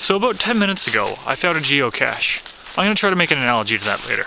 So about 10 minutes ago, I found a geocache. I'm going to try to make an analogy to that later.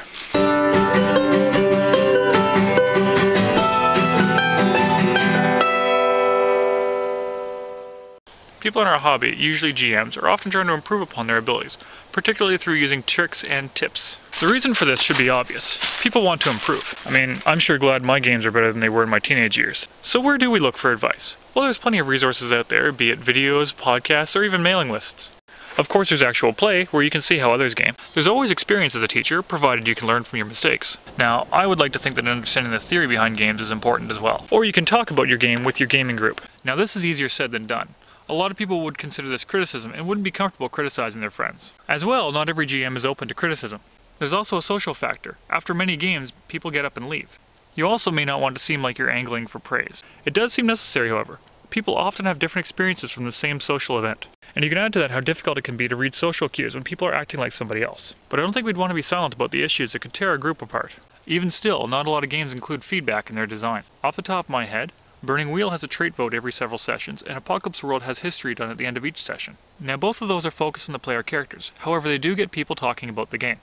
People in our hobby, usually GMs, are often trying to improve upon their abilities, particularly through using tricks and tips. The reason for this should be obvious. People want to improve. I mean, I'm sure glad my games are better than they were in my teenage years. So where do we look for advice? Well, there's plenty of resources out there, be it videos, podcasts, or even mailing lists. Of course, there's actual play, where you can see how others game. There's always experience as a teacher, provided you can learn from your mistakes. Now, I would like to think that understanding the theory behind games is important as well. Or you can talk about your game with your gaming group. Now, this is easier said than done. A lot of people would consider this criticism and wouldn't be comfortable criticizing their friends. As well, not every GM is open to criticism. There's also a social factor. After many games, people get up and leave. You also may not want to seem like you're angling for praise. It does seem necessary, however. People often have different experiences from the same social event. And you can add to that how difficult it can be to read social cues when people are acting like somebody else. But I don't think we'd want to be silent about the issues that could tear a group apart. Even still, not a lot of games include feedback in their design. Off the top of my head, Burning Wheel has a trait vote every several sessions, and Apocalypse World has history done at the end of each session. Now both of those are focused on the player characters, however they do get people talking about the game.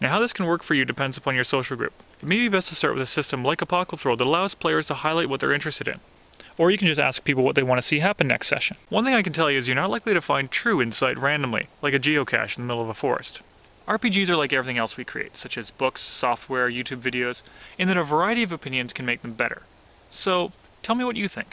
Now how this can work for you depends upon your social group. It may be best to start with a system like Apocalypse World that allows players to highlight what they're interested in. Or you can just ask people what they want to see happen next session. One thing I can tell you is you're not likely to find true insight randomly, like a geocache in the middle of a forest. RPGs are like everything else we create, such as books, software, YouTube videos, in that a variety of opinions can make them better. So, tell me what you think.